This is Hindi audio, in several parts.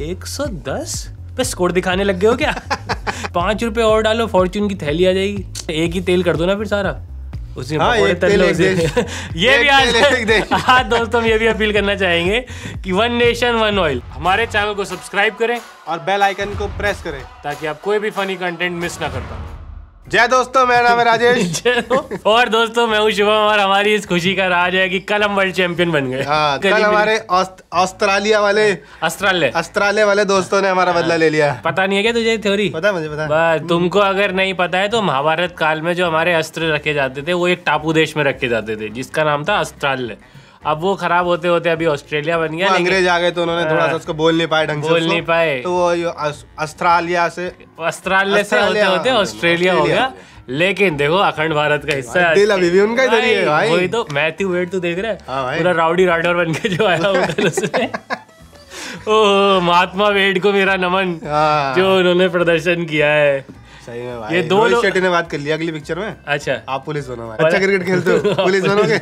110 पे स्कोर दिखाने लग गए हो क्या? पाँच रुपए और डालो फॉर्च्यून की थैली आ जाएगी। एक ही तेल कर दो ना फिर सारा। उसी हाँ, एक तेल, एक देश। ये एक भी आज एक। हाँ दोस्तों ये भी अपील करना चाहेंगे कि वन नेशन वन ऑयल हमारे चैनल को सब्सक्राइब करें और बेल आइकन को प्रेस करें ताकि आप कोई भी फनी कंटेंट मिस ना कर पाए। जय दोस्तों मेरा नाम है राजेश। और दोस्तों मैं हूँ शुभम और हमारी इस खुशी का राज है कि कल हम वर्ल्ड चैंपियन बन गए। हाँ कल हमारे ऑस्ट- ऑस्ट्रेलिया वाले अस्ट्रेलिया ऑस्ट्रेलिया वाले दोस्तों ने हमारा बदला ले लिया। पता नहीं है क्या तुझे थ्योरी पता मुझे पता तुमको अगर नहीं पता है तो महाभारत काल में जो हमारे अस्त्र रखे जाते थे वो एक टापू देश में रखे जाते थे जिसका नाम था अस्ट्राल अब वो खराब होते होते अभी ऑस्ट्रेलिया बन गया अंग्रेज़ आ गए तो उन्होंने थोड़ा सा उसको बोल नहीं पाए ढंग से बोल नहीं पाए। तो वो यो ऑस्ट्रेलिया से अस्ट्रालिया से होते होते ऑस्ट्रेलिया हो गया। लेकिन देखो अखंड भारत का हिस्सा है। दिल अभी भी उनका इधर ही है भाई वही तो मैथ्यू वेट तू देख रहा है। हाँ पूरा राउडी राठौर बन के जो आया कल उसने ओह महात्मा वेट को मेरा नमन हाँ। जो उन्होंने प्रदर्शन किया है। सही में भाई। ये दो शेट्टी ने बात कर लिया अगली पिक्चर में। अच्छा। आप पुलिस बनो अच्छा क्रिकेट खेलते हो। पुलिस बनोगे?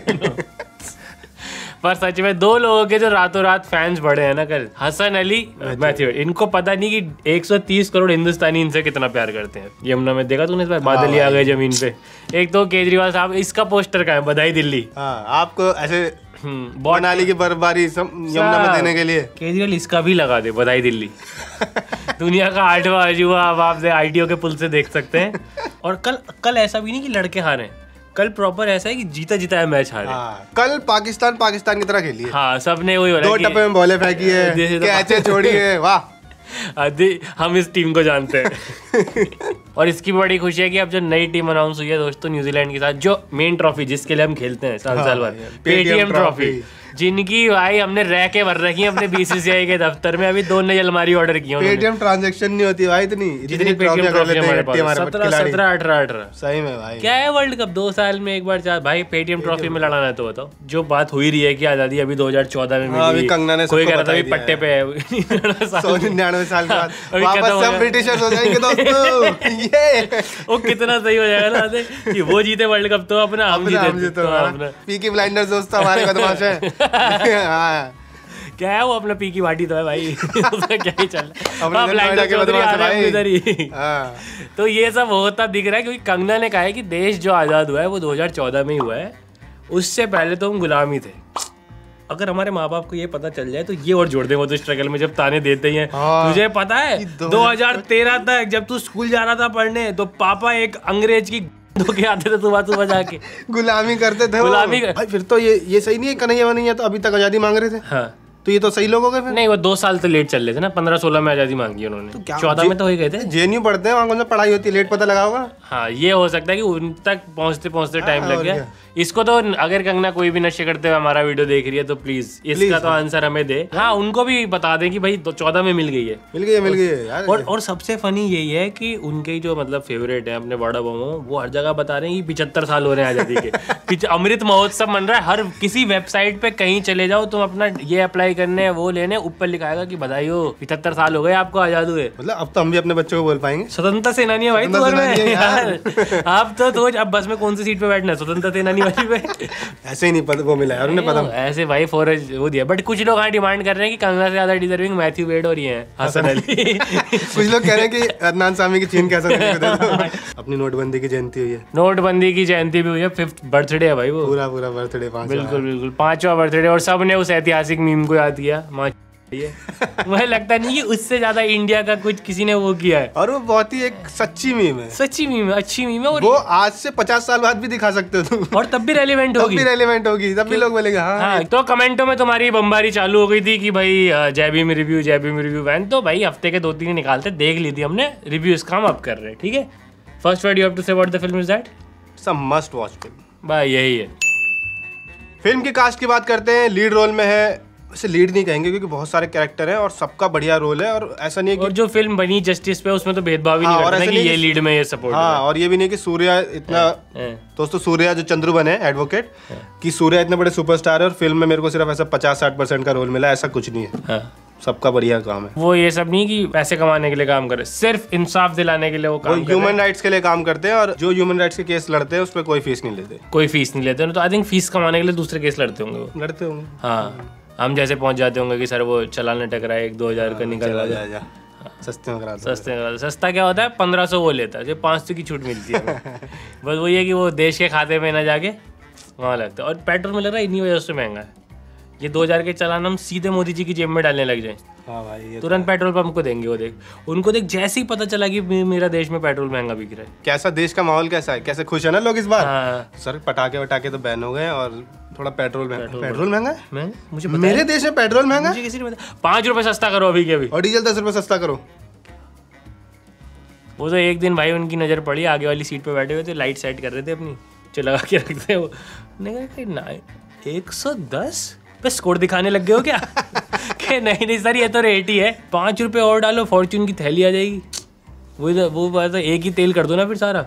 पर सच में दो लोगों के जो रातों रात फैंस बढ़े हैं ना कल हसन अली मैथ्यू इनको पता नहीं कि 130 करोड़ हिंदुस्तानी इनसे कितना प्यार करते हैं। यमुना में देखा तूने इस बार बादल ही आ गए ज़मीन पे। एक तो केजरीवाल साहब इसका पोस्टर का है? बधाई दिल्ली। हाँ आपको ऐसे हम्म, मनाली की बर्फबारी सब यमुना में देने के लिए। केजरीवाल इसका भी लगा दे बधाई दिल्ली। दुनिया का आठवां अजूबा अब आप आईटीओ के पुल से देख सकते हैं। और कल कल ऐसा भी नहीं कि लड़के हारे कल प्रॉपर ऐसा है कि जीता जीता है मैच हारे। हाँ कल पाकिस्तान पाकिस्तान की तरह खेली है। हाँ सबने वही दो टप्पे में बॉले फेंकी है तो- कैचे छोड़ी है वाह। अभी हम इस टीम को जानते हैं। और इसकी बड़ी खुशी है कि अब जो नई टीम अनाउंस हुई है दोस्तों न्यूजीलैंड के साथ जो मेन ट्रॉफी जिसके लिए हम खेलते हैं साल हाँ, साल बाद पेटीएम ट्रॉफी। जिनकी भाई हमने रह के भर रखी है अपने बीसीसीआई के दफ्तर में अभी दो नई अलमारी ऑर्डर की पेटीएम ट्रांजेक्शन नहीं होती भाई इतनी। जितनी हैं सत्रह अठारह अठारह। सही में भाई। क्या है वर्ल्ड कप दो साल में एक बार चार भाई पेटीएम ट्रॉफी में लड़ाना है तो बताओ। जो बात हुई रही है की आज़ादी अभी 2014 में हाँ, अभी कंगना ने कोई कह रहा था पट्टे पे है। निन्यानवे साल के बाद। वापस सब ब्रिटिशर्स हो जाएँगे दोस्तों। ये। वो कितना सही हो जाएगा ना कि वो जीते वर्ल्ड कप तो अपना हम जीते तो पीकी ब्लाइंडर्स दोस्त हमारे बदमाश हाँ। क्या है वो अपना पी की वाटी तो है भाई? उसका क्या ही चल रहा है। हाँ, रहे हैं ही। हाँ। तो ये सब होता दिख रहा है क्योंकि कंगना ने कहा है कि देश जो आज़ाद हुआ है वो 2014 में ही हुआ है। उससे पहले तो हम गुलाम ही थे। अगर हमारे माँ बाप को ये पता चल जाए तो ये और जोड़ देंगे वो तो स्ट्रगल में जब ताने देते ही हैं। हाँ। तुझे पता है कि दो 2013 तक जब तू स्कूल जा रहा था पढ़ने तो पापा एक अंग्रेज़ की धोके आते थे सुबह सुबह जाके। गुलामी करते थे गुलामी कर- भाई फिर तो ये ये सही नहीं है कन्हैया वन तो अभी तक आज़ादी मांग रहे थे? हाँ। तो ये तो सही लोग हो गए फिर? नहीं वो दो साल तो लेट चल रहे थे ना पंद्रह सोलह में आज़ादी मांगी उन्होंने। तो चौदह में तो हो गए थे। जेएनयू पढ़ते हैं वहाँ कौन सा पढ़ाई होती है? लेट पता लगा होगा? हाँ ये हो सकता है कि उन तक पहुँचते पहुँचते टाइम हाँ, लग गया। इसको तो अगर कंगना कोई भी नशे करते हुए हमारा वीडियो देख रही है तो प्लीज़ इसका तो आंसर हमें दे। हाँ उनको भी बता दें कि भाई तो चौदह में मिल गई है। मिल गई है, मिल गई है यार। और और सबसे फनी यही है कि उनके जो मतलब फेवरेट है अपने बड़ा बमो वो हर जगह बता रहे हैं कि पिछहत्तर साल हो रहे हैं आज़ादी के। अमृत महोत्सव मन रहा है हर किसी वेबसाइट पे कहीं चले जाओ तुम अपना ये अप्लाई करने वो लेने ऊपर लिखाएगा की बधाई हो पिछहत्तर साल हो गए आपको आज़ाद हुए। मतलब अब तो हम भी अपने बच्चों को बोल पाएँगे। स्वतंत्रता सेनानी है भाई तू यार आप तो सोच अब बस में कौन सी सीट पे बैठना स्वतंत्र सेनानी वाली पे ऐसे ही नहीं पता वो मिला है उन्हें पता। ऐसे भाई फॉरेज वो दिया। बट कुछ लोग हाँ डिमांड कर रहे हैं कि कंगना से ज़्यादा डिजर्विंग मैथ्यू वेड और ये हैं हसन अली। कुछ लोग कह रहे हैं कि अदनान सामी की चीन कैसा अपनी नोटबंदी की जयंती हुई है। नोटबंदी की जयंती भी हुई है फिफ्थ बर्थडे है भाई वो। पूरा पूरा बर्थडे बिल्कुल बिल्कुल पांचवा बर्थडे और सबने उस ऐतिहासिक मीम को याद किया। मुझे लगता नहीं कि उससे ज़्यादा इंडिया का कुछ किसी ने वो किया है। और वो बहुत ही एक सच्ची मीम है। सच्ची मीम है अच्छी मीम है और वो आज से पचास साल बाद भी दिखा सकते हो तुम। और तब भी रेलिवेंट तब होगी। भी रेलिवेंट होगी तब भी लोग बोलेंगे हाँ हाँ तो कमेंटों में तुम्हारी बमबारी चालू हो गई थी कि भाई जय भीम रिव्यू जय भीम रिव्यू वैन तो भाई हफ़्ते के दो तीन निकालते देख ली थी हमने रिव्यू इसका हम अब कर रहे हैं ठीक है? First word you have to say what the film is that सब मस्ट वॉच फ़िल्म भाई यही है। फ़िल्म की कास्ट की बात करते हैं लीड रोल में है वैसे लीड नहीं कहेंगे क्योंकि बहुत सारे कैरेक्टर हैं और सबका बढ़िया रोल है और ऐसा नहीं है और कि जो फ़िल्म बनी जस्टिस पे उसमें तो भेदभाव ही हाँ, नहीं और करता ऐसे कि नहीं ये लीड में ये सपोर्ट हाँ और ये भी नहीं कि सूर्या इतना है दोस्तों सूर्या जो चंद्रू बने एडवोकेट कि सूर्या इतने बड़े सुपरस्टार है और फ़िल्म में मेरे को सिर्फ़ ऐसा पचास साठ परसेंट का रोल मिला ऐसा कुछ नहीं है। हाँ। सबका बढ़िया काम है। वो ये सब नहीं कि पैसे कमाने के लिए काम करे सिर्फ़ इंसाफ दिलाने के लिए वो काम ह्यूमन राइट्स के लिए काम करते हैं और जो ह्यूमन राइट्स के केस लड़ते हैं उस पर कोई फ़ीस नहीं लेते। कोई फ़ीस नहीं लेते तो आई थिंक फ़ीस कमाने के लिए दूसरे केस लड़ते होंगे वो। लड़ते होंगे। हाँ। हम जैसे पहुँच जाते होंगे कि सर वो चलाने टकरा एक दो हज़ार का निकल जाए जा। सस्ते में करा सस्ते में सस्ता क्या होता है? पंद्रह सौ वो लेता है जो पाँच सौ की छूट मिलती है बस वही है कि वो देश के खाते में ना जाके वहाँ लगता है। और पेट्रोल में लग रहा है इन्हीं वजह से महँगा है। ये दो हज़ार के चालान हम सीधे मोदी जी की जेब में डालने लग जाए। हाँ भाई तुरंत पेट्रोल पंप को देंगे वो देख। उनको देख जैसे ही पता चला कि मेरा देश में पेट्रोल महँगा बिक रहा है। कैसा देश का माहौल कैसा है? कैसे खुश है ना लोग इस बार? हाँ। सर पटाखे वटाखे तो बैन हो गए और थोड़ा पेट्रोल महँगा। पेट्रोल महँगा? है मैं मुझे मेरे देश में पेट्रोल महँगा? है मुझे किसी ने बताया पाँच रुपए सस्ता करो अभी के अभी। और डीजल दस रुपए सस्ता करो। वो तो एक दिन भाई उनकी नज़र पड़ी आगे वाली सीट पे बैठे हुए थे लाइट सेट कर रहे थे अपनी जो लगा के रखते हैं वो। ने कहा ना एक सौ दस? पे स्कोर दिखाने लग गए हो क्या? कि नहीं नहीं सर ये तो रेट ही है। पाँच रुपए और डालो फॉर्च्यून की थैली आ जाएगी। वो वो बात है, एक ही तेल कर दो ना फिर सारा।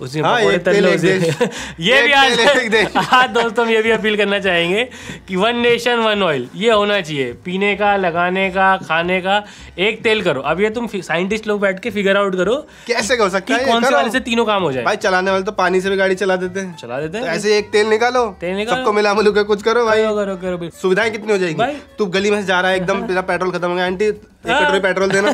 उसमें हाँ, एक तल एक। ये भी आज। हाँ दोस्तों हम ये भी अपील करना चाहेंगे कि वन नेशन वन ऑयल ये होना चाहिए। पीने का लगाने का खाने का एक तेल करो। अब ये तुम साइंटिस्ट लोग बैठ के फिगर आउट करो कैसे हो सकता है? कौन से वाले से तीनों काम हो जाए। भाई चलाने वाले तो पानी से भी गाड़ी चला देते हैं। चला देते तो हैं ऐसे एक तेल निकालो। तेल निकालो। सबको मिला मिलू के कुछ करो भाई। करो करो करो। सुविधाएँ कितनी हो जाएगी। तू गली में से जा रहा है एकदम तेरा पेट्रोल खत्म हो गया। आंटी एक हाँ। कटोरी पेट्रोल देना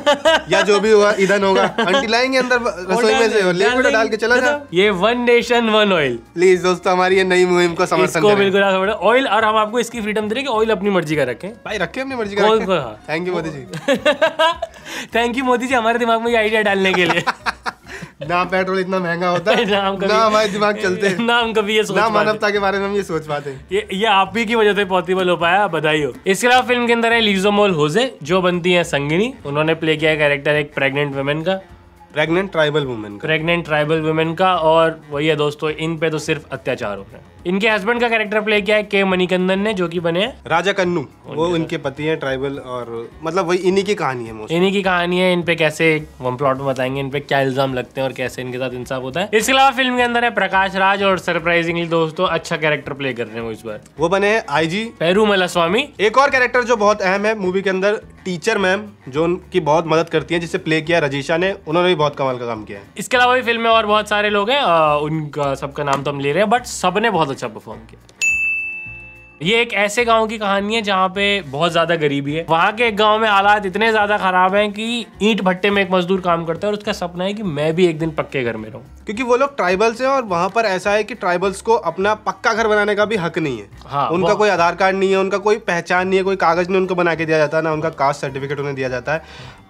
या जो भी हुआ ईंधन होगा। आंटी लाएँगे अंदर रसोई में से लेकर डाल के चला जा। ये one nation one oil please दोस्तों हमारी ये नई मुहिम को समर्थन इसको बिल्कुल ऑयल और हम आपको इसकी फ्रीडम दे रहे कि ऑयल अपनी मर्ज़ी का रखें। भाई रखे अपनी मर्ज़ी का thank you Modi ji. Thank you Modi ji हमारे दिमाग में ये आइडिया डालने के लिए। ना पेट्रोल इतना महँगा होता है ना ना हमारे दिमाग चलते। हैं ना हम कभी ये सोच ना मानवता के बारे में हम ये सोच पाते। ये ये आप ही की वजह से पॉसिबल हो पाया बधाई हो। इसके अलावा फ़िल्म के अंदर है लीजोमोल होजे जो बनती है संगिनी। उन्होंने प्ले किया कैरेक्टर एक प्रेगनेंट वुमेन का। प्रेग्नेंट ट्राइबल वुमेन का। प्रेग्नेंट ट्राइबल वुमेन का और वही है दोस्तों इन पे तो सिर्फ़ अत्याचार हो रहे हैं। इनके हस्बैंड का कैरेक्टर प्ले किया है के मणिकंदन ने जो कि बने हैं राजा कन्नू वो उनके पति हैं ट्राइबल और मतलब वही इन्हीं की कहानी है इन्हीं की कहानी है इन पे कैसे हम प्लॉट में बताएँगे इन पे क्या इल्ज़ाम लगते हैं और कैसे इनके साथ इंसाफ होता है। इसके अलावा फ़िल्म के अंदर है प्रकाश राज और सरप्राइजिंगली दोस्तों अच्छा कैरेक्टर प्ले कर रहे हैं वो इस बार। वो बने हैं आईजी पेरू मलास्वामी। एक और कैरेक्टर जो बहुत अहम है मूवी के अंदर टीचर मैम, जो उनकी बहुत मदद करती हैं, जिसे प्ले किया रजीशा ने, उन्होंने भी बहुत कमाल का काम किया है। इसके अलावा भी फ़िल्म में और बहुत सारे लोग हैं उनका सबका नाम तो हम ले रहे हैं बट सबने बहुत अच्छा परफॉर्म किया। ये एक ऐसे गाँव की कहानी है जहाँ पे बहुत ज़्यादा गरीबी है। वहाँ के एक गाँव में हालात इतने ज़्यादा खराब हैं कि ईंट भट्टे में एक मजदूर काम करता है और उसका सपना है कि मैं भी एक दिन पक्के घर में रहूँ। क्योंकि वो लोग ट्राइबल्स हैं और वहाँ पर ऐसा है कि ट्राइबल्स को अपना पक्का घर बनाने का भी हक नहीं है। हाँ, उनका कोई आधार कार्ड नहीं है उनका कोई पहचान नहीं है कोई कागज़ नहीं उनको बना के दिया जाता है ना उनका कास्ट सर्टिफिकेट उन्हें दिया जाता है।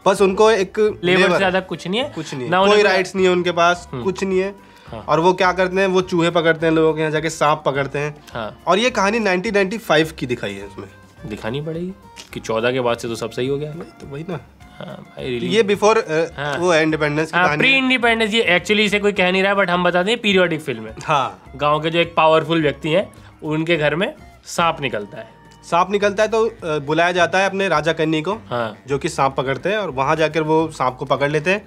बस उनको एक लेबर से ज़्यादा कुछ नहीं है कुछ नहीं है। कोई राइट्स नहीं है उनके पास कुछ नहीं है। हाँ। और वो क्या करते हैं वो चूहे पकड़ते हैं लोगों के यहाँ जाके सांप पकड़ते हैं। हाँ। और ये कहानी 1995 की दिखाई है इसमें। दिखानी पड़ेगी कि चौदह के बाद से तो सब सही हो गया। तो वही ना। हाँ भाई ये बिफोर हाँ। वो इंडिपेंडेंस हाँ प्री इंडिपेंडेंस ये एक्चुअली इसे कोई कह नहीं रहा है बट हम बता दें पीरियोडिक फ़िल्म है। हाँ। गाँव के जो एक पावरफुल व्यक्ति हैं उनके घर में सांप निकलता है। सांप निकलता है तो बुलाया जाता है अपने राजा कन्नी को हाँ। जो कि सांप पकड़ते हैं और वहाँ जाकर वो सांप को पकड़ लेते हैं।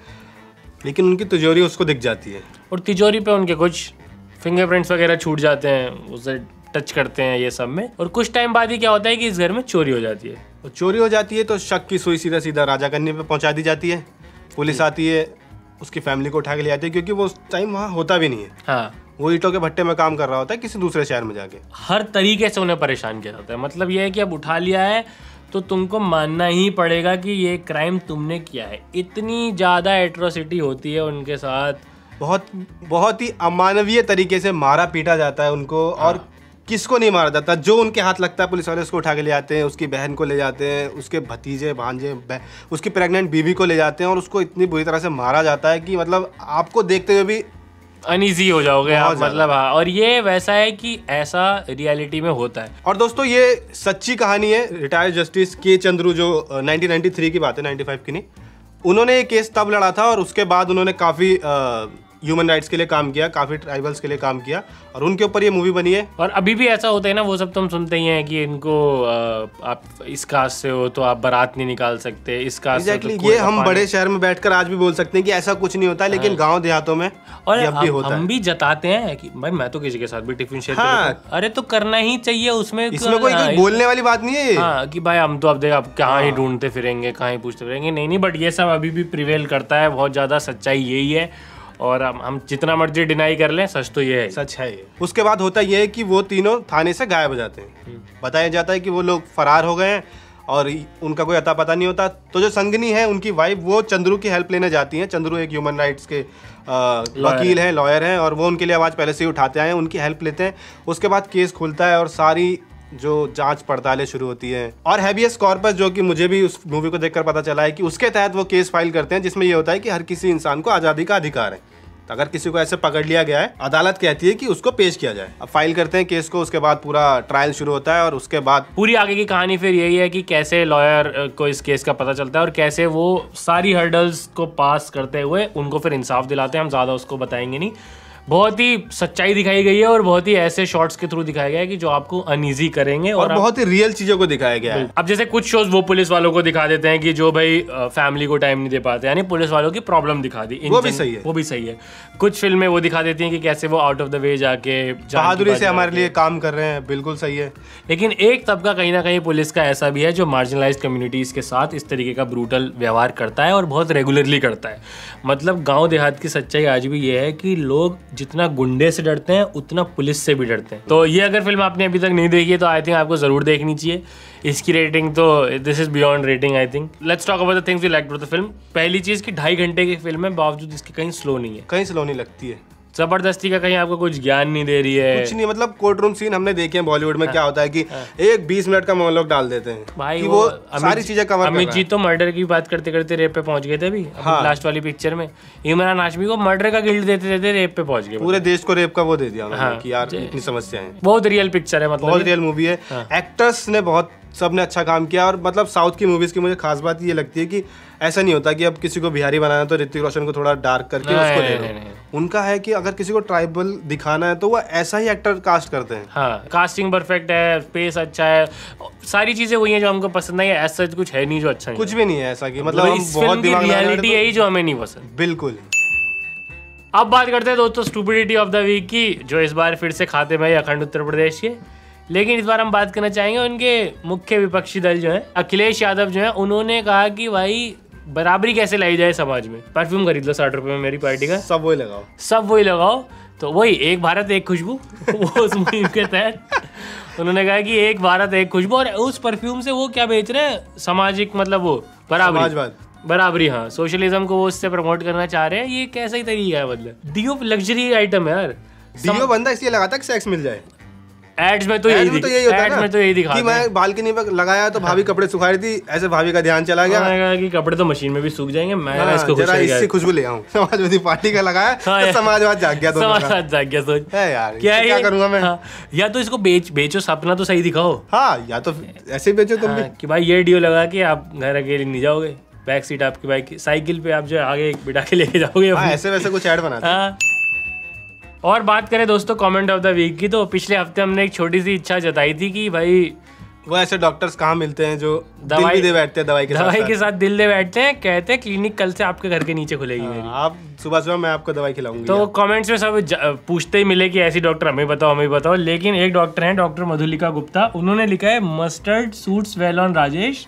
लेकिन उनकी तिजोरी उसको दिख जाती है। और तिजोरी पे उनके कुछ फिंगरप्रिंट्स वगैरह छूट जाते हैं उसे टच करते हैं ये सब में। और कुछ टाइम बाद ही क्या होता है कि इस घर में चोरी हो जाती है। और चोरी हो जाती है तो शक की सुई सीधा सीधा राजा कन्नी पे पहुँचा दी जाती है। पुलिस आती है उसकी फैमिली को उठा के ले आती है क्योंकि वो उस टाइम वहाँ होता भी नहीं है। हाँ। वो ईटों के भट्टे में काम कर रहा होता है किसी दूसरे शहर में जाके। हर तरीके से उन्हें परेशान किया जाता है। मतलब ये है कि अब उठा लिया है तो तुमको मानना ही पड़ेगा कि ये क्राइम तुमने किया है। इतनी ज़्यादा एट्रोसिटी होती है उनके साथ। बहुत बहुत ही अमानवीय तरीके से मारा पीटा जाता है उनको हाँ। और किसको नहीं मारा जाता? जो उनके हाथ लगता है पुलिस वाले उसको उठा के ले आते हैं उसकी बहन को ले जाते हैं उसके भतीजे भांजे उसकी प्रेग्नेंट बीवी को ले जाते हैं और उसको इतनी बुरी तरह से मारा जाता है कि मतलब आपको देखते हुए भी अनईजी हो जाओगे आप मतलब हाँ। और ये वैसा है कि ऐसा रियलिटी में होता है। और दोस्तों ये सच्ची कहानी है रिटायर्ड जस्टिस के चंद्रू जो अ, 1993 की बात है 95 की नहीं। उन्होंने ये केस तब लड़ा था और उसके बाद उन्होंने काफ़ी ह्यूमन राइट्स के लिए काम किया काफ़ी ट्राइबल्स के लिए काम किया और उनके ऊपर ये मूवी बनी है। और अभी भी ऐसा होता है ना वो सब तो हम सुनते ही हैं कि इनको आप इस कास्ट से हो तो आप बारात नहीं निकाल सकते इस कास्ट से तो ये हम बड़े शहर में बैठकर आज भी बोल सकते हैं कि ऐसा कुछ नहीं होता है लेकिन गाँव देहातों में और अब भी होता हम भी जताते हैं कि भाई मैं तो किसी के साथ भी टिफ़िन शेयर हाँ। हूँ। अरे तो करना ही चाहिए उसमें इसमें कोई हाँ, बोलने वाली बात नहीं है हाँ कि भाई हम तो अब देख अब कहाँ ही ढूंढते फिरेंगे कहाँ ही पूछते फिरेंगे। नहीं नहीं बट ये सब अभी भी प्रिवेल करता है बहुत ज़्यादा सच्चाई यही है। और हम हम जितना मर्ज़ी डिनाई कर लें सच तो ये है। सच है ये। उसके बाद होता ये है कि वो तीनों थाने से गायब हो जाते हैं। बताया जाता है कि वो लोग फरार हो गए हैं और उनका कोई अता पता नहीं होता। तो जो संगनी है उनकी वाइफ वो चंद्रू की हेल्प लेने जाती हैं। चंद्रू एक ह्यूमन राइट्स के वकील हैं। लॉयर हैं और वो उनके लिए आवाज़ पहले से ही उठाते आए हैं उनकी हेल्प लेते हैं। उसके बाद केस खुलता है और सारी जो जाँच पड़तालें शुरू होती है। और हैबियस कॉर्पस, जो कि मुझे भी उस मूवी को देखकर पता चला है कि उसके तहत वो केस फ़ाइल करते हैं, जिसमें ये होता है कि हर किसी इंसान को आज़ादी का अधिकार है। तो अगर किसी को ऐसे पकड़ लिया गया है, अदालत कहती है कि उसको पेश किया जाए। अब फ़ाइल करते हैं केस को, उसके बाद पूरा ट्रायल शुरू होता है और उसके बाद पूरी आगे की कहानी फिर यही है कि कैसे लॉयर को इस केस का पता चलता है और कैसे वो सारी हर्डल्स को पास करते हुए उनको फिर इंसाफ दिलाते हैं। हम ज़्यादा उसको बताएँगे नहीं। बहुत ही सच्चाई दिखाई गई है और बहुत ही ऐसे शॉर्ट्स के थ्रू दिखाया गया है कि जो आपको अनईजी करेंगे और और बहुत ही रियल चीज़ों को दिखाया गया है। अब जैसे कुछ शोज़ वो पुलिस वालों को दिखा देते हैं कि जो भाई फैमिली को टाइम नहीं दे पाते यानी पुलिस वालों की प्रॉब्लम दिखा दी। वो भी सही है। वो भी सही है। कुछ फ़िल्में वो दिखा देती हैं कि कैसे वो आउट ऑफ़ द वे जाके बहादुरी से हमारे लिए काम कर रहे हैं बिल्कुल सही है। लेकिन एक तबका कहीं ना कहीं पुलिस का ऐसा भी है जो मार्जिनलाइज कम्युनिटीज के साथ इस तरीके का ब्रूटल व्यवहार करता है और बहुत रेगुलरली करता है। मतलब गाँव देहात की सच्चाई आज भी ये है कि लोग जितना गुंडे से डरते हैं, उतना पुलिस से भी डरते हैं। तो ये अगर फ़िल्म आपने अभी तक नहीं देखी है तो आई थिंक आपको ज़रूर देखनी चाहिए। इसकी रेटिंग तो this is beyond rating I think let's talk about the things you like the film पहली चीज़ की ढाई घंटे की फ़िल्म है, बावजूद इसकी कहीं स्लो नहीं है। कहीं स्लो नहीं लगती है। ज़बरदस्ती का कहीं आपको कुछ ज्ञान नहीं दे रही है? कुछ नहीं मतलब कोर्ट रूम सीन हमने देखे हैं बॉलीवुड में क्या होता है कि एक बीस मिनट का मोनोलॉग डाल देते हैं हाँ। भाई वो वो सारी चीज़ें कवर अमित जी तो मर्डर की बात करते करते रेप पे पहुँच गए थे अभी हाँ। लास्ट वाली पिक्चर में। इमरान हाशमी को मर्डर का गिल्ड देते देते रेप पे पहुँच गए। पूरे देश को रेप का वो दे दिया हाँ, कि यार इतनी समस्याएँ हैं। बहुत रियल पिक्चर है मतलब। बहुत रियल मूवी है। हाँ। एक्टर्स ने बहुत सबने अच्छा काम किया और मतलब साउथ की मूवीज़ की मुझे खास बात ये लगती है कि ऐसा नहीं होता कि अब किसी को बिहारी बनाना है तो ऋतिक रोशन को थोड़ा डार्क करके नहीं, उसको ले लो। उनका है कि अगर किसी को ट्राइबल दिखाना है तो वो ऐसा ही एक्टर कास्ट करते हैं। हाँ कास्टिंग परफेक्ट है पेस अच्छा है सारी चीज़ें वही हैं जो हमको पसंद आई है ऐसा कुछ है नहीं जो अच्छा कुछ भी नहीं है ऐसा कि मतलब मतलब हम बहुत रियलिटी वाले यही जो हमें नहीं पसंद। तो- बिल्कुल। अब बात करते हैं दोस्तों स्टूपिडिटी ऑफ़ द वीक की जो इस बार फिर से खाते में अखंड उत्तर प्रदेश के। लेकिन इस बार हम बात करना चाहेंगे उनके मुख्य विपक्षी दल जो है अखिलेश यादव जो है उन्होंने कहा कि भाई बराबरी कैसे लाई जाए समाज में? परफ्यूम खरीद लो साठ रुपए में मेरी पार्टी का। सब वही लगाओ। सब वही लगाओ। तो वही एक भारत एक खुशबू। वो उस मुहिम के तहत उन्होंने कहा कि एक भारत एक खुशबू। और उस परफ्यूम से वो क्या बेच रहे हैं? सामाजिक मतलब वो बराबरी। बराबरी हाँ। सोशलिज्म को वो उससे प्रमोट करना चाह रहे हैं। ये कैसा ही तरीका है मतलब? डियो लग्जरी आइटम है यार। डीओ बंदा इसलिए लगाता है कि सेक्स मिल जाए। एड्स में तो यही में तो यही होता है एड्स में तो यही दिखा कि मैं बालकनी में लगाया तो भाभी कपड़े सुखा रही थी ऐसे भाभी का ध्यान चला गया। कहा कि कपड़े तो मशीन में भी सूख जाएँगे मैं हाँ, इसको जरा इससे खुशबू ले आऊँ। समाजवादी पार्टी का लगाया हाँ, तो समाजवाद जाग गया दोनों का। जाग गया सोच। है यार क्या क्या करूँगा मैं? हाँ, या तो इसको बेच बेचो सपना तो सही दिखाओ। हाँ या तो ऐसे बेचो तुम भी। हाँ, कि भाई ये डियो लगा के आप घर अकेले नहीं जाओगे। बैक सीट आपकी बाइक साइकिल पे आप जो आगे बिठा के लेके जाओगे हाँ ऐसे वैसे कुछ ऐड बनाते हाँ। और बात करें दोस्तों कमेंट ऑफ़ द वीक की तो पिछले हफ़्ते हमने एक छोटी सी इच्छा जताई थी कि भाई वो ऐसे डॉक्टर्स कहाँ मिलते हैं जो दिल दवाई- भी दे बैठते हैं दवाई के दवाई साथ। के साथ दिल दे बैठते हैं कहते हैं क्लिनिक कल से आपके घर के नीचे खुलेगी मेरी। हाँ, आप सुबह सुबह मैं आपको दवाई खिलाऊँगी। तो कमेंट्स में सब पूछते ही मिले कि ऐसी डॉक्टर हमें बताओ हमें बताओ लेकिन एक डॉक्टर हैं डॉक्टर मधुलिका गुप्ता। उन्होंने लिखा है mustard suits well on Rajesh.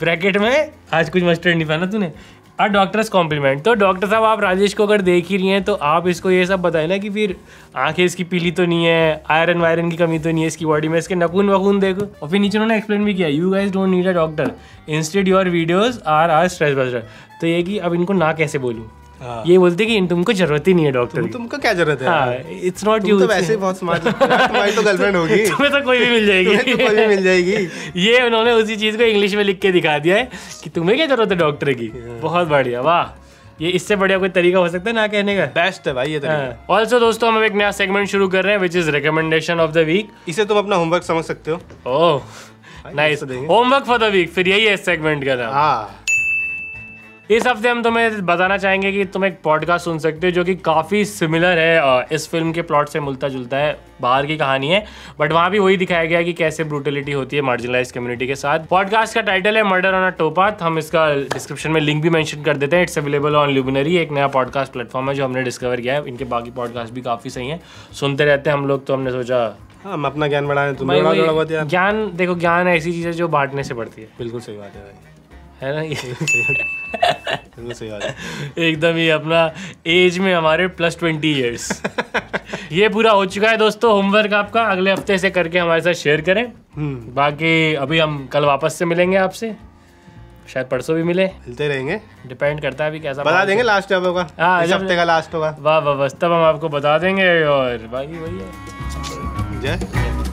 Bracket में आज कुछ मस्टर्ड नहीं पहना तूने? और डॉक्टर्स कॉम्प्लीमेंट तो डॉक्टर साहब, आप राजेश को अगर देख ही रही हैं तो आप इसको ये सब बताए ना कि फिर आँखें इसकी पीली तो नहीं है आयरन वायरन की कमी तो नहीं है इसकी बॉडी में, इसके नकून वकून देखो। और फिर नीचे उन्होंने एक्सप्लेन भी किया you guys don't need a doctor instead your videos are are stress buster तो ये कि अब इनको ना कैसे बोलूँ। ये बोलते कि तुमको ज़रूरत ही नहीं है डॉक्टर की। तुमको क्या ज़रूरत है? हाँ इट्स नॉट यू तो वैसे ही बहुत स्मार्ट तुम्हारी तो गर्लफ्रेंड होगी। तुम्हें तो कोई भी मिल तुम्हें तो कोई भी मिल जाएगी। ये उन्होंने उसी चीज़ को इंग्लिश में लिख के दिखा दिया है कि तुम्हें क्या ज़रूरत है डॉक्टर की? बहुत बढ़िया वाह। ये इससे बढ़िया कोई तरीका हो सकता है ना कहने का? बेस्ट है भाई ये तरीका। ऑल्सो दोस्तों हम एक नया सेगमेंट शुरू कर रहे हैं which is recommendation of the week इसे तुम अपना होमवर्क समझ सकते हो। ओह nice homework for the week फिर यही है सेगमेंट का नाम। हाँ। इस हफ़्ते हम तुम्हें बताना चाहेंगे कि तुम एक पॉडकास्ट सुन सकते हो जो कि काफ़ी सिमिलर है इस फ़िल्म के प्लॉट से मिलता जुलता है बाहर की कहानी है बट वहाँ भी वही दिखाया गया कि कैसे ब्रूटलिटी होती है मार्जिनलाइज कम्युनिटी के साथ। पॉडकास्ट का टाइटल है मर्डर ऑन अ टोपाथ हम इसका डिस्क्रिप्शन में लिंक भी मेंशन कर देते हैं। इट्स अवेलेबल ऑन ल्यूमिनरी एक नया पॉडकास्ट प्लेटफॉर्म है जो हमने डिस्कवर किया है। इनके बाकी पॉडकास्ट भी काफ़ी सही हैं। सुनते रहते हैं हम लोग तो हमने सोचा हाँ हम अपना ज्ञान बढ़ाने तुम ज्ञान देखो ज्ञान ऐसी चीज़ है जो बांटने से बढ़ती है। बिल्कुल सही बात है भाई। है ना ये? सही बात एकदम ही अपना एज में हमारे प्लस ट्वेंटी ईयर्स ये पूरा हो चुका है दोस्तों होमवर्क आपका। अगले हफ़्ते से करके हमारे साथ शेयर करें। हम्म। बाकी अभी हम कल वापस से मिलेंगे आपसे। शायद परसों भी मिले। मिलते रहेंगे। डिपेंड करता है अभी कैसा बता देंगे लास्ट जब होगा। हाँ, इस हफ़्ते का लास्ट होगा। वाह वाह बस तब हम आपको बता देंगे और बाकी वही है। जय।